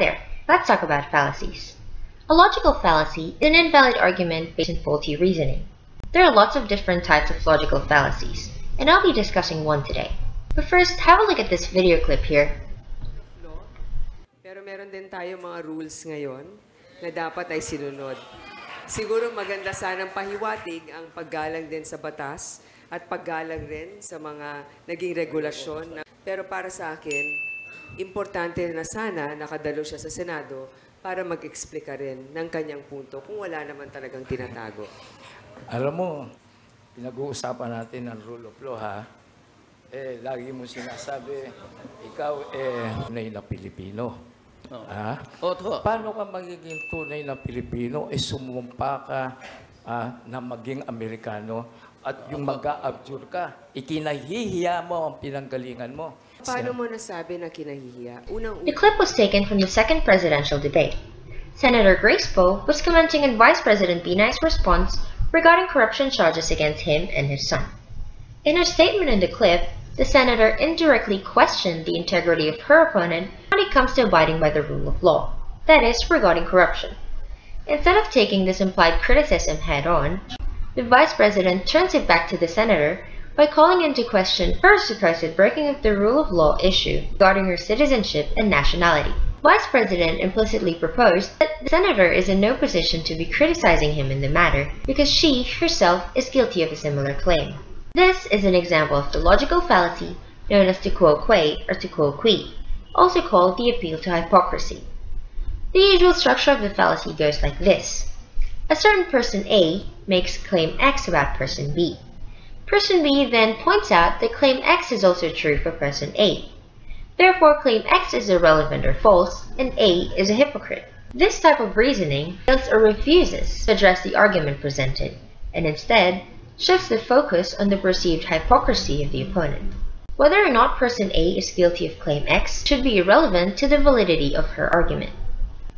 there, let's talk about fallacies. A logical fallacy is an invalid argument based on faulty reasoning. There are lots of different types of logical fallacies, and I'll be discussing one today. But first, have a look at this video clip here. Pero meron din tayo mga rules ngayon na dapat ay sinunod. Siguro maganda sanang pahiwatig ang paggalang din sa batas at paggalang rin sa mga naging regulasyon. Pero para sa akin, importante na sana nakadalo siya sa Senado para mag-explika rin ng kanyang punto kung wala naman talagang tinatago. Alam mo, pinag-uusapan natin ang rule of law, ha? Eh, lagi mo sinasabi, ikaw, eh, tunay na Pilipino. Ha? Oto. Paano ka magiging tunay na Pilipino? Eh, sumumpa ka ah, na maging Amerikano at yung mag-a-abjure ka, ikinahihiya mo ang pinanggalingan mo. Paano mo nasabi na kinahihiya? Unang The clip was taken from the second presidential debate. Senator Grace Poe was commenting on Vice President Binay's response regarding corruption charges against him and his son. In her statement in the clip, the senator indirectly questioned the integrity of her opponent when it comes to abiding by the rule of law, that is, regarding corruption. Instead of taking this implied criticism head on, the vice president turns it back to the senator by calling into question her supposed breaking of the rule of law issue regarding her citizenship and nationality. Vice President implicitly proposed that the senator is in no position to be criticizing him in the matter because she herself is guilty of a similar claim. This is an example of the logical fallacy known as tu quoque or tu quoque, also called the appeal to hypocrisy. The usual structure of the fallacy goes like this. A certain person A makes claim X about person B. Person B then points out that claim X is also true for person A. Therefore, claim X is irrelevant or false, and A is a hypocrite. This type of reasoning fails or refuses to address the argument presented, and instead shifts the focus on the perceived hypocrisy of the opponent. Whether or not person A is guilty of claim X should be irrelevant to the validity of her argument.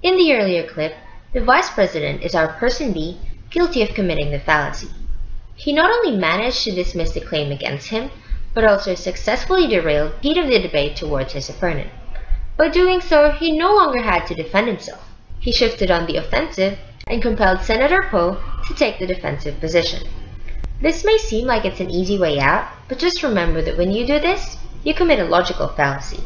In the earlier clip, the vice president is our person B guilty of committing the fallacy. He not only managed to dismiss the claim against him, but also successfully derailed heat of the debate towards his opponent. By doing so, he no longer had to defend himself. He shifted on the offensive and compelled Senator Poe to take the defensive position. This may seem like it's an easy way out, but just remember that when you do this, you commit a logical fallacy.